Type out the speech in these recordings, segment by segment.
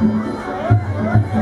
Música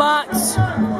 on,